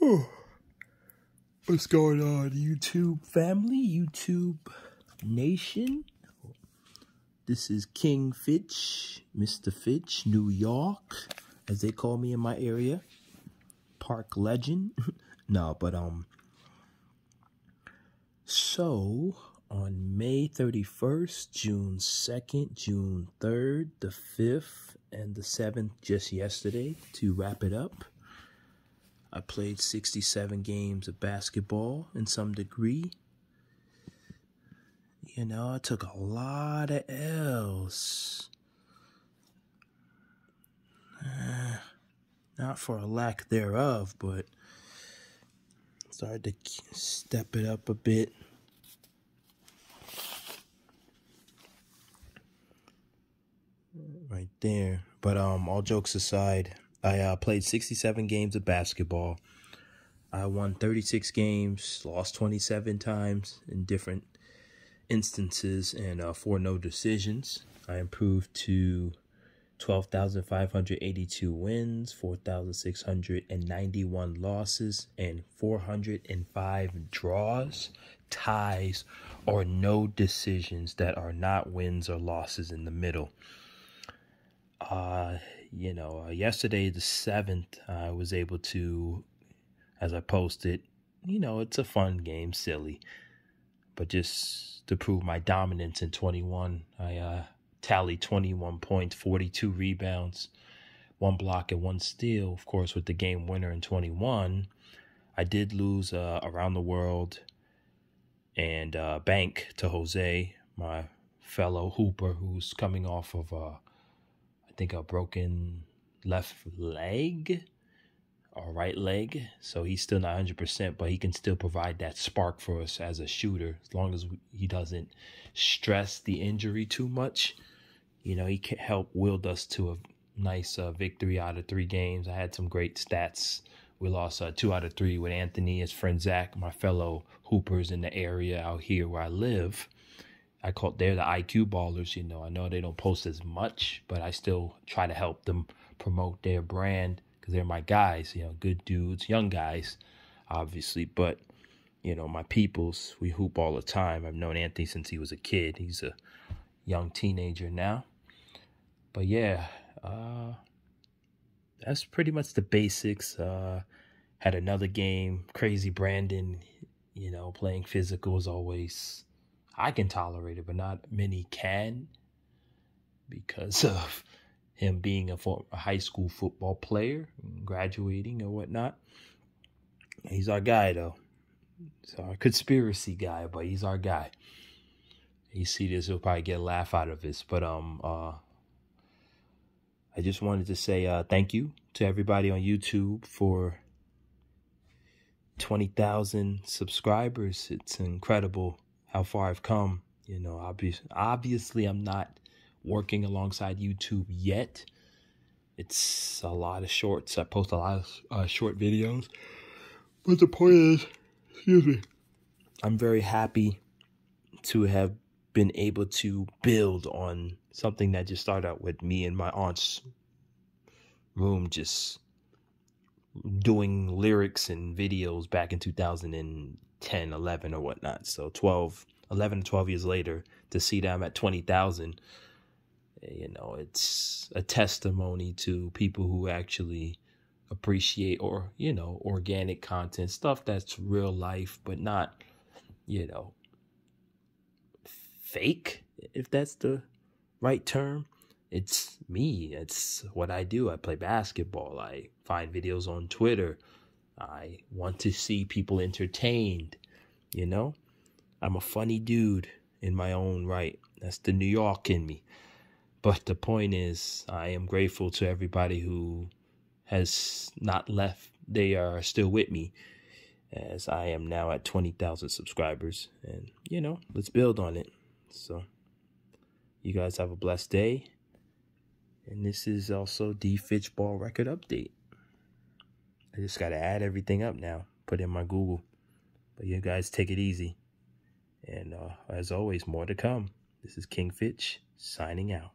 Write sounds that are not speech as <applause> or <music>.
What's going on, YouTube family, YouTube nation? This is King Fitch, Mr. Fitch, New York, as they call me in my area. Park legend. <laughs> no, but um so on May 31st, June 2nd, June 3rd, the 5th, and the 7th just yesterday to wrap it up. I played 67 games of basketball in some degree. You know, I took a lot of L's. Uh, not for a lack thereof, but started to step it up a bit. Right there. But um, all jokes aside, I uh, played 67 games of basketball. I won 36 games, lost 27 times in different instances, and uh, four no decisions. I improved to 12,582 wins, 4,691 losses, and 405 draws, ties, or no decisions that are not wins or losses in the middle. Uh, you know, uh, yesterday, the 7th, I was able to, as I posted, you know, it's a fun game, silly. But just to prove my dominance in 21, I uh, tallied 21 points, 42 rebounds, one block, and one steal. Of course, with the game winner in 21, I did lose uh, around the world and uh, bank to Jose, my fellow hooper, who's coming off of uh, think a broken left leg or right leg. So he's still not 100%, but he can still provide that spark for us as a shooter as long as he doesn't stress the injury too much. You know, he can help wield us to a nice uh, victory out of three games. I had some great stats. We lost uh, two out of three with Anthony, his friend Zach, my fellow hoopers in the area out here where I live. I call they're the IQ ballers. You know, I know they don't post as much, but I still try to help them promote their brand because they're my guys. You know, good dudes, young guys, obviously, but you know, my peoples. We hoop all the time. I've known Anthony since he was a kid. He's a young teenager now. But yeah, uh, that's pretty much the basics. Uh, had another game. Crazy Brandon, you know, playing physical is always I can tolerate it, but not many can because of him being a, high school football player, graduating or whatnot. He's our guy, though. He's our conspiracy guy, but he's our guy. You see this, he'll probably get a laugh out of this. But um, uh, I just wanted to say uh, thank you to everybody on YouTube for 20,000 subscribers. It's incredible how far I've come. You know, obviously, obviously I'm not working alongside YouTube yet. It's a lot of shorts. I post a lot of uh, short videos. But the point is, excuse me, I'm very happy to have been able to build on something that just started out with me and my aunt's room just doing lyrics and videos back in 2010 11 or whatnot so 12 11 12 years later to see them at 20,000 eh, you know it's a testimony to people who actually appreciate or you know organic content stuff that's real life but not you know fake if that's the right term it's me. It's what I do. I play basketball. I find videos on Twitter. I want to see people entertained. You know, I'm a funny dude in my own right. That's the New York in me. But the point is, I am grateful to everybody who has not left. They are still with me as I am now at 20,000 subscribers. And, you know, let's build on it. So, you guys have a blessed day. And this is also the Fitchball record update. I just got to add everything up now, put in my Google. But you guys take it easy. And uh, as always, more to come. This is King Fitch signing out.